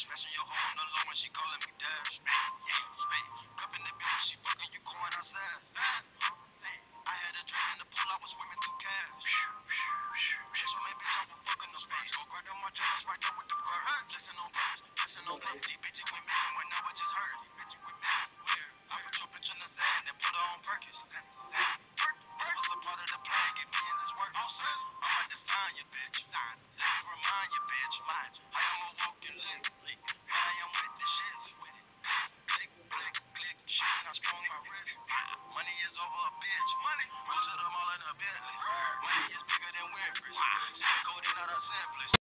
Smashing your hole in the low when she calling me dash. Yeah, up in the bitch, she fucking you going outside. I had a dream in the pool, I was swimming through cash. Bitch, I'm in bitch, I was fucking those fans. Go grab down my drugs right there with the fur. Listen on birds, listen on birds. These bitches went missing when I was just hurt. Bitch, went missing. I put your bitch on the sand and put her on Perkins. I was a part of the plan, get millions, it's work. I'm about to sign your bitch. Sign. Leave is over a bitch. Money, I'm the mall in a Bentley.